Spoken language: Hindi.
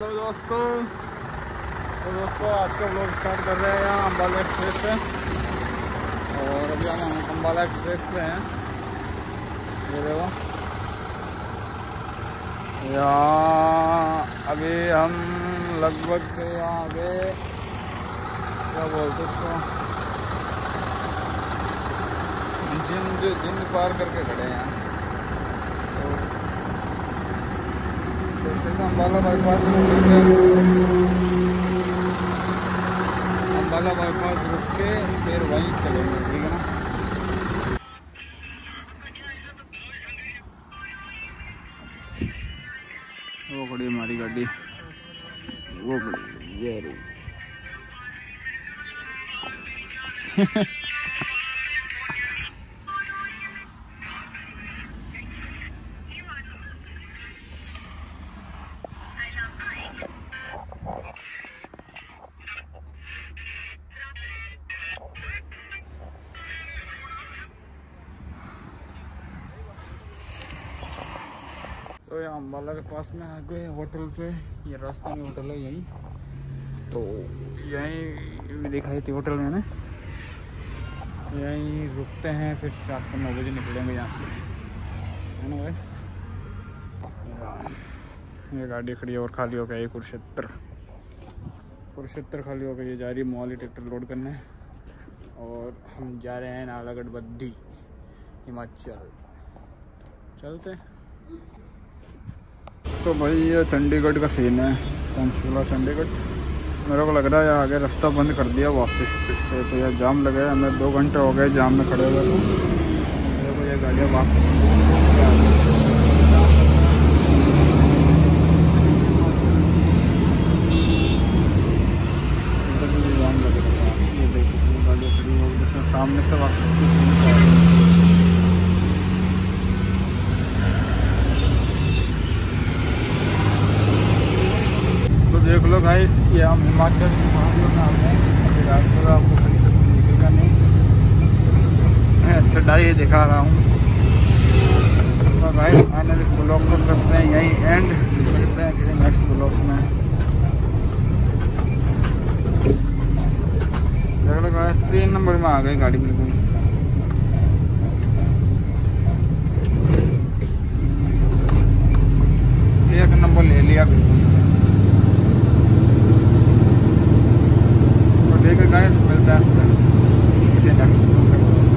हेलो दोस्तों। तो दोस्तों, आज का ब्लॉग स्टार्ट कर रहे हैं यहाँ अम्बाला एक्सप्रेस पे। और अभी हम अम्बाला एक्सप्रेस पे हैं। ये देखो। यहाँ अभी हम लगभग यहाँ आगे क्या बोलते उसको जिंद जिंद पार करके खड़े हैं यहाँ जैसे अम्बाला बाईपास अम्बाला बाईपास रुक के फिर वहीं चलेंगे ठीक है ना? वो खड़ी हमारी गाड़ी। वो खड़ी ये रही तो यहाँ अम्बाला के पास में आ गए होटल पे। ये रास्ते में होटल है यहीं। तो यहीं भी दिखाई थी होटल मैंने। यहीं रुकते हैं, फिर रात को नौ बजे निकलेंगे यहाँ से। है ना भाई? ये गाड़ी खड़ी है और खाली हो गया ये कुरुक्षेत्र। कुरुक्षेत्र खाली हो गई ये जा रही है मोहाली ट्रैक्टर लोड करने। और हम जा रहे हैं नालागढ़ बद्दी, हिमाचल। चलते। हैं तो भाई ये चंडीगढ़ का सीन है पंचकुला चंडीगढ़। मेरे को लग रहा है आगे रास्ता बंद कर दिया वापस तो यह जाम लगे हमें दो घंटे हो गए जाम में खड़े हुए तो। मेरे को ये गाड़ियाँ वापस जाम। ये देखिए गाड़ियाँ खड़ी हो गई सामने से वापस गाइस ये हम हिमाचल की पहाड़ियों में आ गए अभी रात को तो आपको सही से निकलेगा नहीं। अच्छा चटाई दिखा रहा हूँ। तो गाइस फाइनल इस ब्लॉग को करते हैं। यही एंड मिलते हैं किसी नेक्स्ट ब्लॉग में। देख लो गाइस तीन नंबर में आ गई गाड़ी बिल्कुल। एक नंबर ले लिया बिल्कुल। Okay, guys. Well done. Kasi ang daming